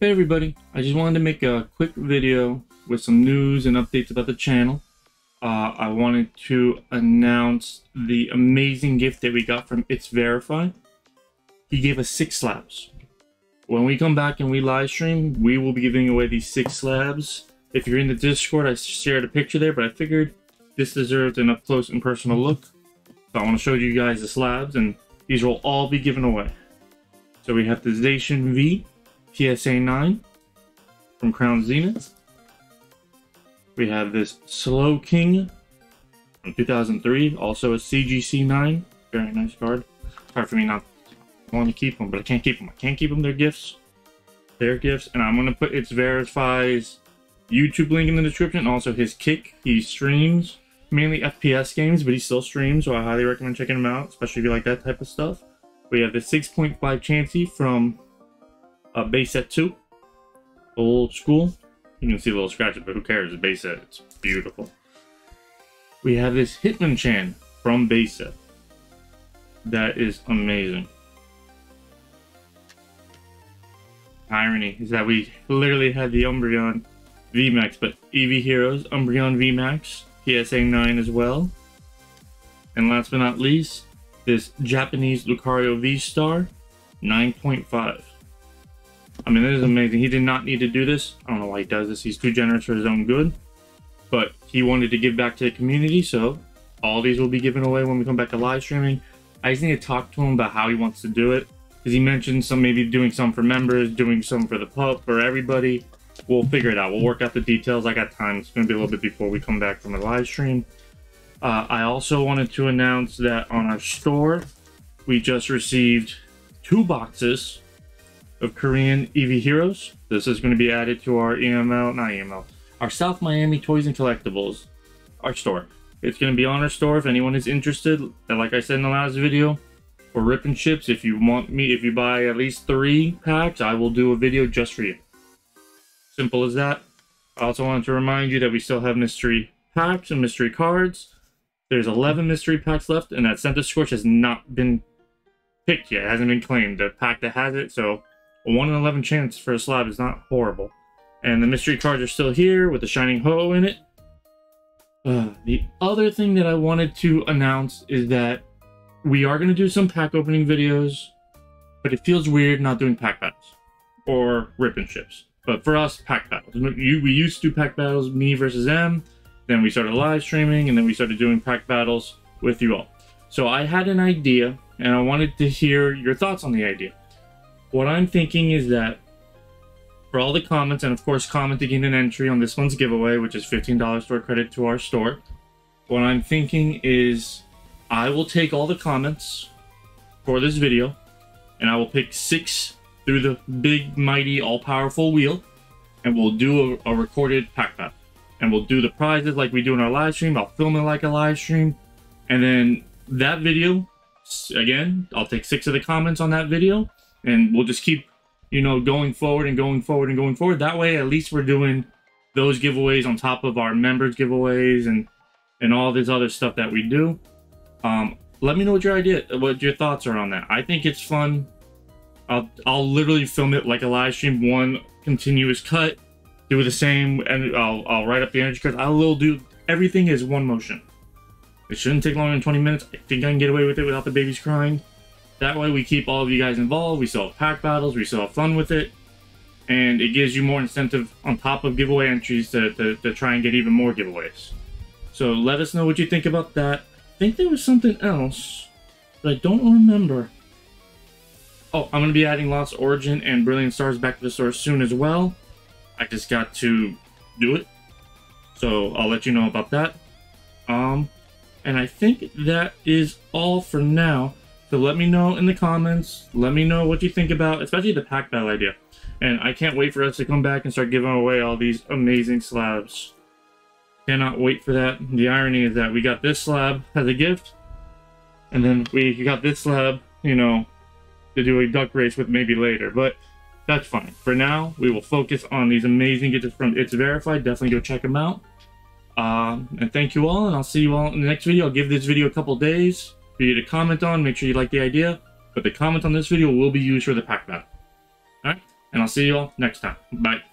Hey everybody, I just wanted to make a quick video with some news and updates about the channel. Uh, I wanted to announce the amazing gift that we got from It's Verified. He gave us six slabs. When we come back and we live stream, we will be giving away these six slabs. If you're in the Discord, I shared a picture there, but I figured this deserves an up close and personal look. So I want to show you guys the slabs, and these will all be given away. So we have the Zacian V, PSA 9 from Crown Zenith. We have this Slowking from 2003, also a CGC 9. Very nice card. Hard for me not want to keep them, but I can't keep them. I can't keep them. They're gifts. They're gifts. And I'm going to put its Verifies YouTube link in the description. Also his Kick. He streams mainly FPS games, but he still streams, so I highly recommend checking him out, especially if you like that type of stuff. We have the 6.5 Chansey from uh, base set 2. Old school. You can see a little scratches, but who cares? Base set. It's beautiful. We have this Hitmonchan from base set. That is amazing. Irony is that we literally had the Umbreon VMAX, but Eevee Heroes, Umbreon VMAX, PSA 9 as well. And last but not least, this Japanese Lucario V-Star, 9.5. I mean, this is amazing. He did not need to do this. I don't know why he does this. He's too generous for his own good. But he wanted to give back to the community, so all these will be given away when we come back to live streaming. I just need to talk to him about how he wants to do it. Because he mentioned some maybe doing some for members, doing some for the pub, for everybody. We'll figure it out. We'll work out the details. I got time. It's going to be a little bit before we come back from the live stream. Uh, I also wanted to announce that on our store, we just received two boxes of Korean Eevee Heroes. This is going to be added to our EML, not EML, our South Miami Toys and Collectibles, our store. It's going to be on our store if anyone is interested. And like I said in the last video, for Rip and Ships, if you want me, if you buy at least three packs, I will do a video just for you. Simple as that. I also wanted to remind you that we still have mystery packs and mystery cards. There's 11 mystery packs left, and that Centiskorch has not been picked yet. It hasn't been claimed. The pack that has it, so a 1 in 11 chance for a slab is not horrible. And the mystery cards are still here with the Shining Ho in it. Uh, the other thing that I wanted to announce is that we are going to do some pack opening videos, but it feels weird not doing pack battles or rip and ships. But for us, pack battles. We used to do pack battles, me versus M. Then we started live streaming, and then we started doing pack battles with you all. So I had an idea, and I wanted to hear your thoughts on the idea. What I'm thinking is that for all the comments, and of course comment to gain an entry on this one's giveaway, which is $15 store credit to our store. What I'm thinking is I will take all the comments for this video, and I will pick six through the big, mighty, all-powerful wheel, and we'll do a, a recorded pack battle. And we'll do the prizes like we do in our live stream. I'll film it like a live stream. And then that video, again, I'll take six of the comments on that video, and we'll just keep you know going forward and going forward and going forward. That way at least we're doing those giveaways on top of our members giveaways and and all this other stuff that we do. Um let me know what your idea what your thoughts are on that. I think it's fun. I'll i'll literally film it like a live stream one continuous cut do the same and i'll, I'll write up the energy cards. I will do everything is one motion. It shouldn't take longer than 20 minutes. I think i can get away with it without the babies crying that way we keep all of you guys involved. We still have pack battles. We still have fun with it. And it gives you more incentive on top of giveaway entries to, to, to try and get even more giveaways. So let us know what you think about that. I think there was something else, but I don't remember. Oh, I'm going to be adding Lost Origin and Brilliant Stars back to the store soon as well. I just got to do it. So I'll let you know about that. Um, and I think that is all for now. So let me know in the comments. Let me know what you think about, especially the pack battle idea. And I can't wait for us to come back and start giving away all these amazing slabs. Cannot wait for that. The irony is that we got this slab as a gift. And then we got this slab, you know, to do a duck race with maybe later. But that's fine. For now, we will focus on these amazing gifts from It's Verified. Definitely go check them out. Um, and thank you all, and I'll see you all in the next video. I'll give this video a couple days for you to comment on. Make sure you like the idea. But the comment on this video will be used for the pack battle. Alright? And I'll see you all next time. Bye.